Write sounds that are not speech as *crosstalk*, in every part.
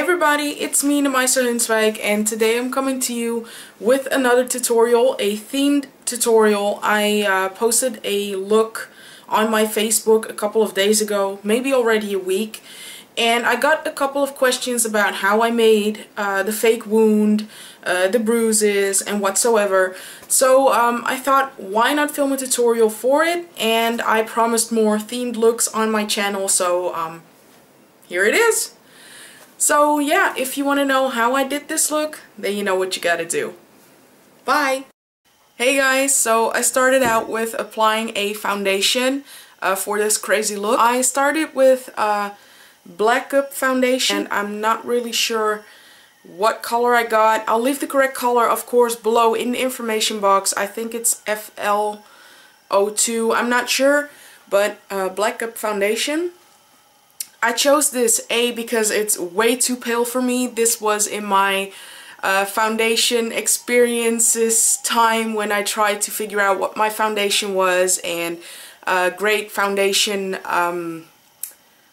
everybody, it's me Namaisa Hunswijk and today I'm coming to you with another tutorial, a themed tutorial. I uh, posted a look on my Facebook a couple of days ago, maybe already a week, and I got a couple of questions about how I made uh, the fake wound, uh, the bruises, and whatsoever. So um, I thought, why not film a tutorial for it? And I promised more themed looks on my channel, so um, here it is. So yeah, if you want to know how I did this look, then you know what you gotta do. Bye! Hey guys, so I started out with applying a foundation uh, for this crazy look. I started with uh, Black Up foundation. I'm not really sure what color I got. I'll leave the correct color, of course, below in the information box. I think it's FL02. I'm not sure, but uh, Black Up foundation. I chose this A because it's way too pale for me. This was in my uh, foundation experiences time when I tried to figure out what my foundation was and uh, great foundation um,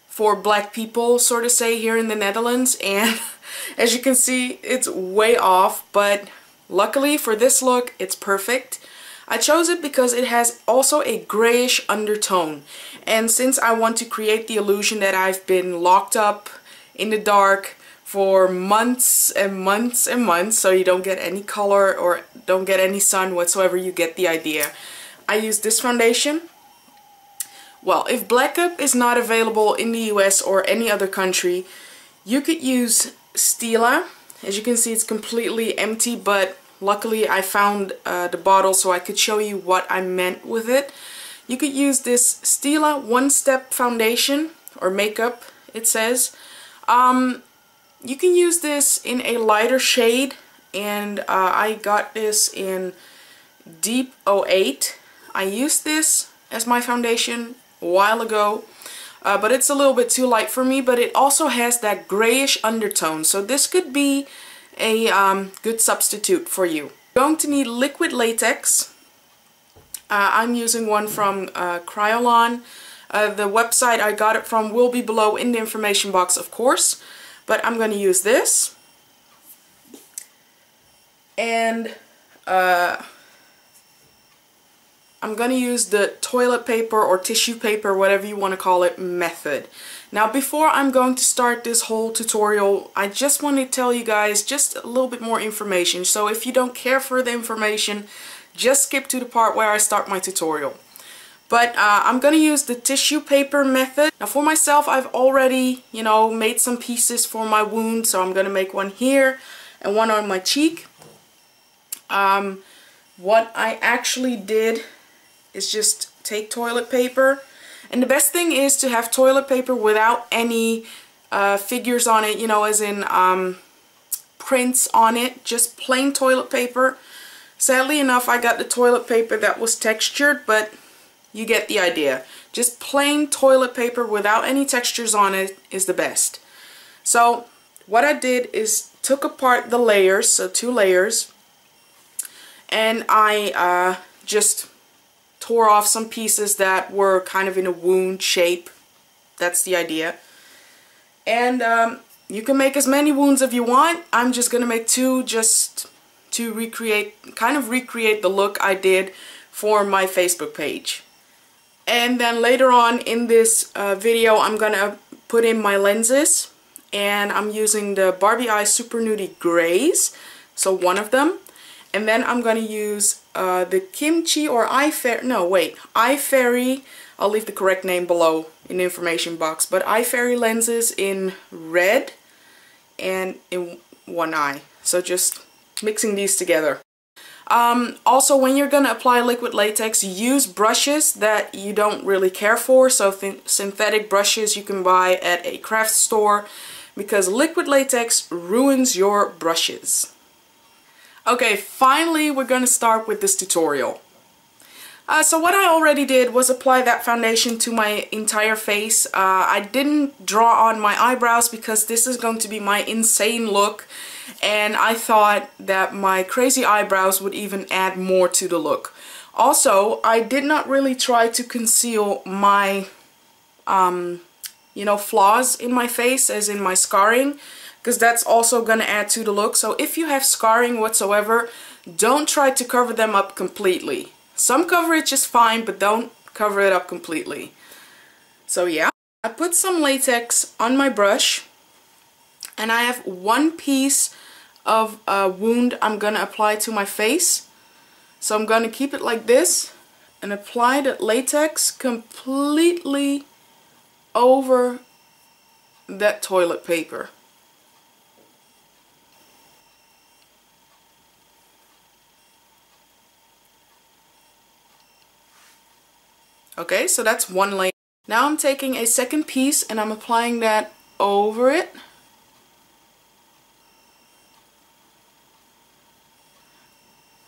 for black people sort of say here in the Netherlands and *laughs* as you can see it's way off but luckily for this look it's perfect. I chose it because it has also a grayish undertone and since I want to create the illusion that I've been locked up in the dark for months and months and months so you don't get any color or don't get any sun whatsoever you get the idea. I use this foundation. Well if Black Up is not available in the US or any other country you could use Stila. As you can see it's completely empty but Luckily I found uh, the bottle so I could show you what I meant with it. You could use this Stila One Step Foundation or makeup it says. Um, you can use this in a lighter shade and uh, I got this in Deep 08. I used this as my foundation a while ago uh, but it's a little bit too light for me but it also has that grayish undertone so this could be a um, good substitute for you. You're going to need liquid latex. Uh, I'm using one from uh, Kryolan. Uh, the website I got it from will be below in the information box, of course. But I'm going to use this. And uh, I'm going to use the toilet paper or tissue paper, whatever you want to call it, method. Now before I'm going to start this whole tutorial, I just want to tell you guys just a little bit more information. So if you don't care for the information, just skip to the part where I start my tutorial. But uh, I'm going to use the tissue paper method. Now for myself, I've already, you know, made some pieces for my wound. So I'm going to make one here and one on my cheek. Um, what I actually did is just take toilet paper. And the best thing is to have toilet paper without any uh, figures on it you know as in um, prints on it just plain toilet paper. Sadly enough I got the toilet paper that was textured but you get the idea. Just plain toilet paper without any textures on it is the best. So what I did is took apart the layers so two layers and I uh, just tore off some pieces that were kind of in a wound shape. That's the idea. And um, you can make as many wounds if you want. I'm just going to make two just to recreate, kind of recreate the look I did for my Facebook page. And then later on in this uh, video, I'm going to put in my lenses. And I'm using the Barbie Eye Super Nudy Grays. So one of them. And then I'm going to use uh, the Kimchi or iFairy, no wait, iFairy, I'll leave the correct name below in the information box, but iFairy lenses in red and in one eye. So just mixing these together. Um, also, when you're going to apply liquid latex, use brushes that you don't really care for. So synthetic brushes you can buy at a craft store because liquid latex ruins your brushes. Okay, finally we're going to start with this tutorial. Uh, so what I already did was apply that foundation to my entire face. Uh, I didn't draw on my eyebrows because this is going to be my insane look and I thought that my crazy eyebrows would even add more to the look. Also, I did not really try to conceal my, um, you know, flaws in my face as in my scarring because that's also going to add to the look. So if you have scarring whatsoever, don't try to cover them up completely. Some coverage is fine, but don't cover it up completely. So yeah, I put some latex on my brush and I have one piece of a wound I'm going to apply to my face. So I'm going to keep it like this and apply the latex completely over that toilet paper. Okay, so that's one layer. Now I'm taking a second piece and I'm applying that over it.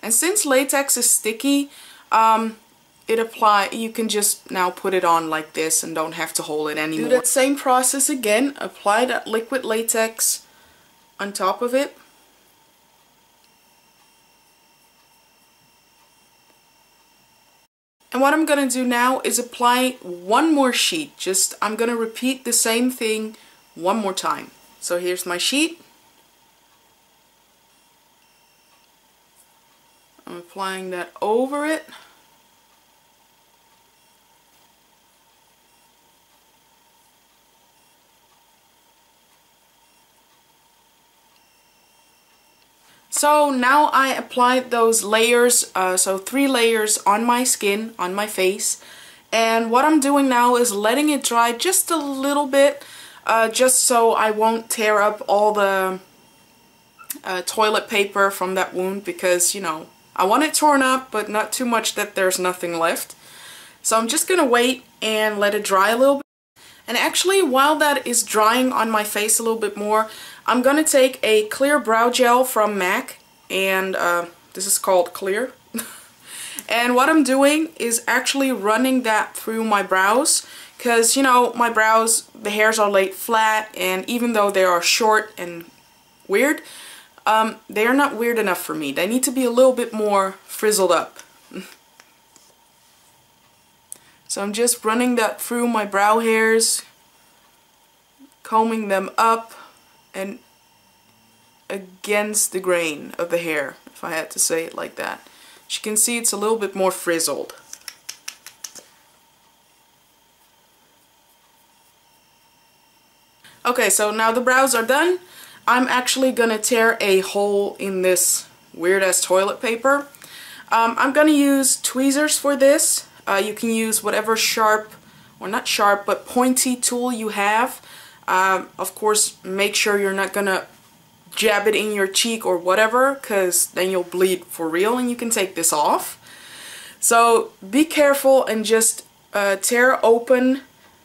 And since latex is sticky, um, it apply you can just now put it on like this and don't have to hold it anymore. Do that same process again. Apply that liquid latex on top of it. And what I'm going to do now is apply one more sheet. Just, I'm going to repeat the same thing one more time. So here's my sheet. I'm applying that over it. So now I applied those layers, uh, so three layers on my skin, on my face. And what I'm doing now is letting it dry just a little bit, uh, just so I won't tear up all the uh, toilet paper from that wound because, you know, I want it torn up, but not too much that there's nothing left. So I'm just going to wait and let it dry a little bit. And actually, while that is drying on my face a little bit more, I'm going to take a clear brow gel from MAC and uh, this is called Clear. *laughs* and what I'm doing is actually running that through my brows because you know my brows the hairs are laid flat and even though they are short and weird um, they are not weird enough for me. They need to be a little bit more frizzled up. *laughs* so I'm just running that through my brow hairs combing them up and against the grain of the hair, if I had to say it like that. As you can see, it's a little bit more frizzled. Okay, so now the brows are done. I'm actually to tear a hole in this weird-ass toilet paper. Um, I'm to use tweezers for this. Uh, you can use whatever sharp, or not sharp, but pointy tool you have. Um, of course, make sure you're not gonna jab it in your cheek or whatever because then you'll bleed for real and you can take this off. So be careful and just uh, tear open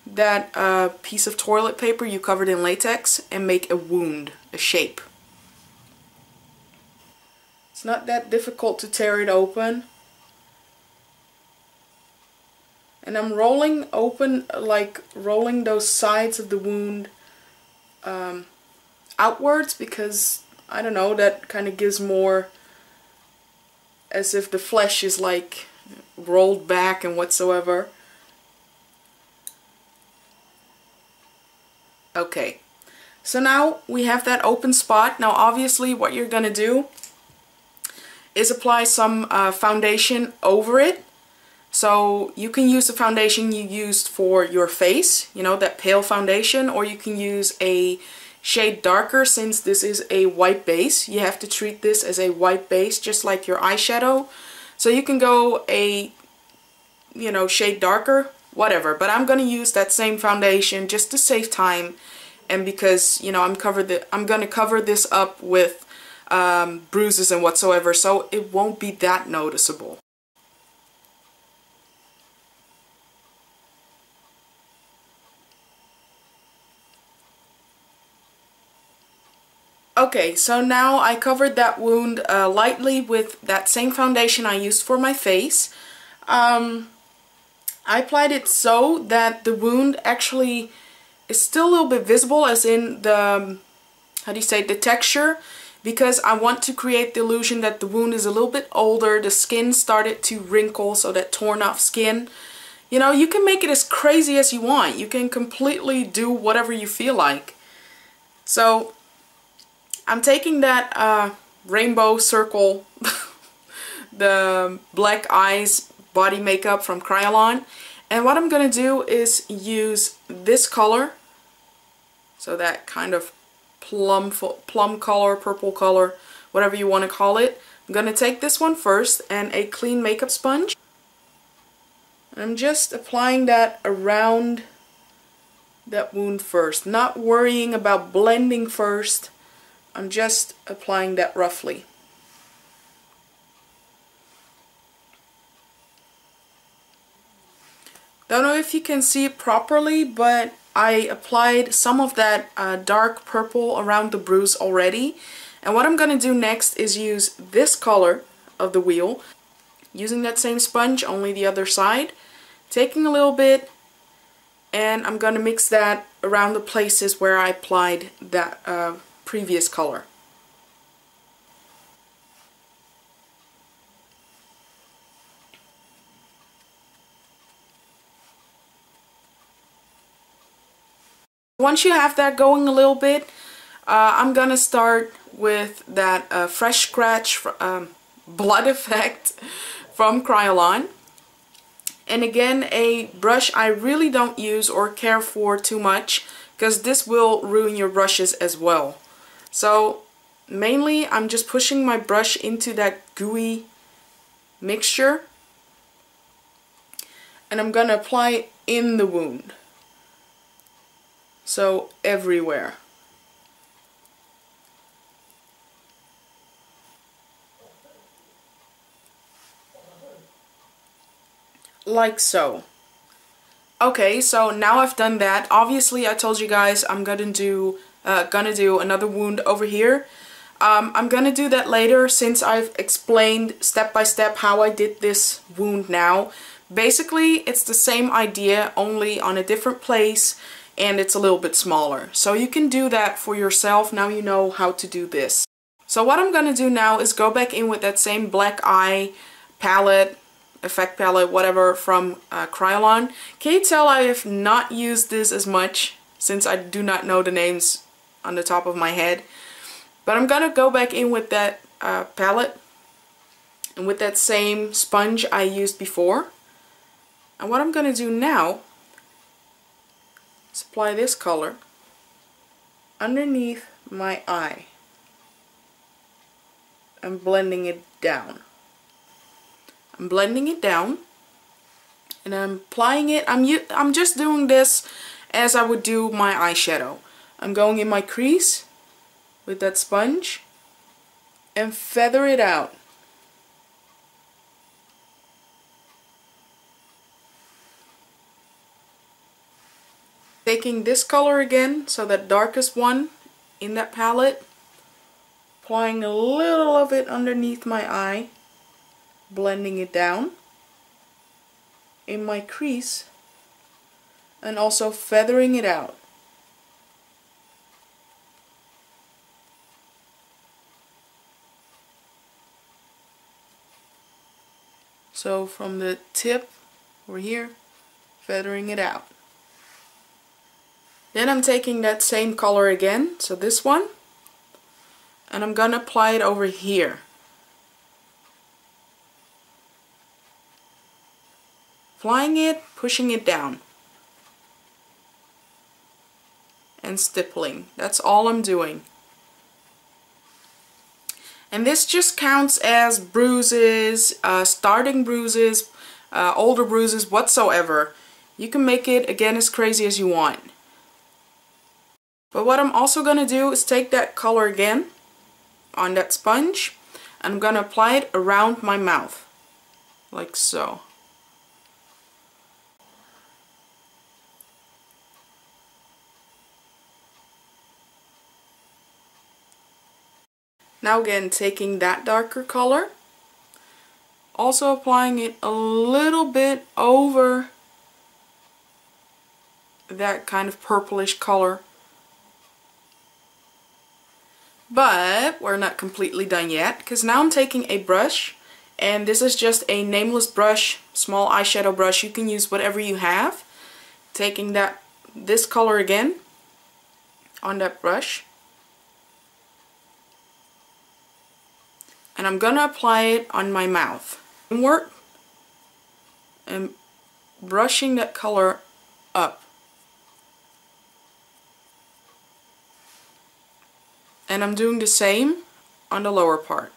that uh, piece of toilet paper you covered in latex and make a wound, a shape. It's not that difficult to tear it open. And I'm rolling open, like rolling those sides of the wound um, outwards because, I don't know, that kind of gives more as if the flesh is like rolled back and whatsoever. Okay, so now we have that open spot. Now obviously what you're going to do is apply some uh, foundation over it so you can use the foundation you used for your face, you know, that pale foundation, or you can use a shade darker since this is a white base. You have to treat this as a white base, just like your eyeshadow. So you can go a, you know, shade darker, whatever. But I'm going to use that same foundation just to save time and because, you know, I'm covered the, I'm going to cover this up with um, bruises and whatsoever, so it won't be that noticeable. Okay, so now I covered that wound uh, lightly with that same foundation I used for my face. Um, I applied it so that the wound actually is still a little bit visible as in the, um, how do you say, the texture because I want to create the illusion that the wound is a little bit older, the skin started to wrinkle, so that torn off skin. You know, you can make it as crazy as you want. You can completely do whatever you feel like. So I'm taking that uh, rainbow circle, *laughs* the black eyes body makeup from Kryolan. And what I'm going to do is use this color. So that kind of plum, plum color, purple color, whatever you want to call it. I'm going to take this one first and a clean makeup sponge. I'm just applying that around that wound first. Not worrying about blending first. I'm just applying that roughly. Don't know if you can see it properly, but I applied some of that uh, dark purple around the bruise already. And what I'm going to do next is use this color of the wheel, using that same sponge, only the other side, taking a little bit, and I'm going to mix that around the places where I applied that uh, previous color. Once you have that going a little bit, uh, I'm gonna start with that uh, Fresh Scratch um, Blood *laughs* Effect from Kryolan. And again, a brush I really don't use or care for too much because this will ruin your brushes as well. So mainly I'm just pushing my brush into that gooey mixture and I'm gonna apply it in the wound. So everywhere. Like so. Okay, so now I've done that. Obviously, I told you guys I'm gonna do uh, gonna do another wound over here. Um, I'm gonna do that later since I've explained step by step how I did this wound now. Basically, it's the same idea, only on a different place and it's a little bit smaller. So you can do that for yourself. Now you know how to do this. So what I'm to do now is go back in with that same black eye palette, effect palette, whatever from uh, Kryolan. Can you tell I have not used this as much since I do not know the names on the top of my head. But I'm going to go back in with that uh, palette and with that same sponge I used before. And what I'm going to do now apply this color underneath my eye. I'm blending it down. I'm blending it down and I'm applying it. I'm, I'm just doing this as I would do my eyeshadow. I'm going in my crease with that sponge and feather it out. Taking this color again, so that darkest one in that palette, applying a little of it underneath my eye, blending it down in my crease, and also feathering it out. So from the tip over here, feathering it out. Then I'm taking that same color again, so this one, and I'm gonna apply it over here. Flying it, pushing it down. And stippling. That's all I'm doing. And this just counts as bruises, uh, starting bruises, uh, older bruises, whatsoever. You can make it again as crazy as you want. But what I'm also going to do is take that color again on that sponge and I'm going to apply it around my mouth like so. Now again taking that darker color also applying it a little bit over that kind of purplish color but we're not completely done yet because now I'm taking a brush and this is just a nameless brush, small eyeshadow brush. You can use whatever you have. Taking that this color again on that brush and I'm gonna apply it on my mouth. Work and brushing that color up. And I'm doing the same on the lower part.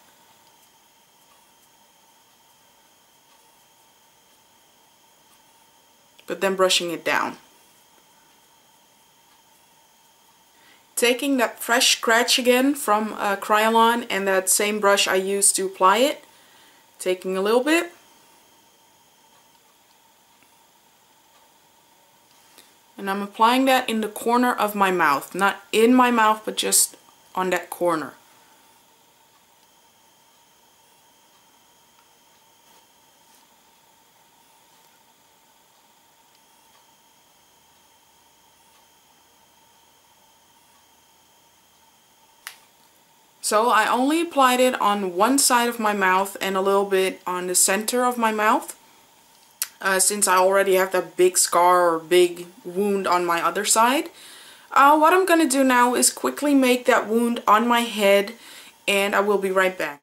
But then brushing it down. Taking that fresh scratch again from uh, Kryolan and that same brush I used to apply it. Taking a little bit. And I'm applying that in the corner of my mouth. Not in my mouth, but just on that corner. So I only applied it on one side of my mouth and a little bit on the center of my mouth. Uh, since I already have that big scar or big wound on my other side. Uh, what I'm going to do now is quickly make that wound on my head and I will be right back.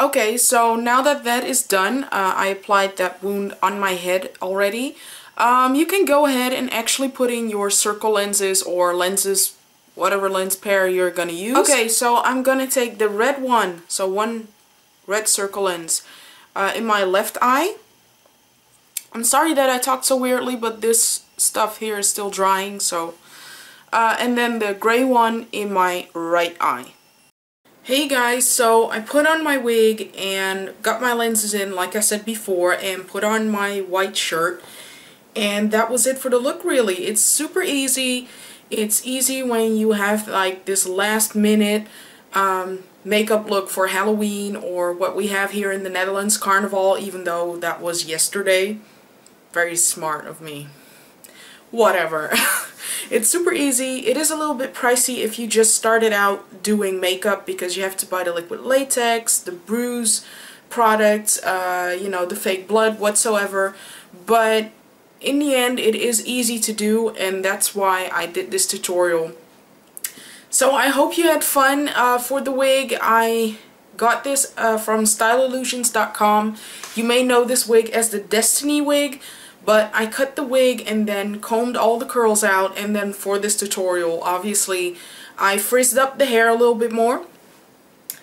Okay, so now that that is done, uh, I applied that wound on my head already. Um, you can go ahead and actually put in your circle lenses or lenses whatever lens pair you're gonna use. Okay, so I'm gonna take the red one, so one red circle lens uh, in my left eye. I'm sorry that I talked so weirdly, but this stuff here is still drying, so... Uh, and then the gray one in my right eye. Hey guys, so I put on my wig and got my lenses in like I said before and put on my white shirt and that was it for the look really. It's super easy. It's easy when you have like this last minute um, makeup look for Halloween or what we have here in the Netherlands, Carnival, even though that was yesterday. Very smart of me. Whatever. *laughs* it's super easy. It is a little bit pricey if you just started out doing makeup because you have to buy the liquid latex, the bruise products, uh, you know, the fake blood, whatsoever. But in the end it is easy to do and that's why I did this tutorial. So I hope you had fun uh, for the wig. I got this uh, from styleillusions.com. You may know this wig as the Destiny wig, but I cut the wig and then combed all the curls out and then for this tutorial, obviously, I frizzed up the hair a little bit more.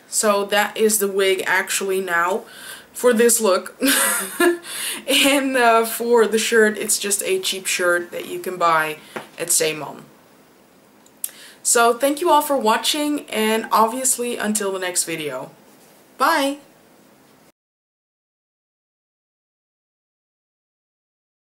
So that is the wig actually now for this look. *laughs* and uh, for the shirt, it's just a cheap shirt that you can buy at Zeeman. So thank you all for watching and obviously until the next video. Bye!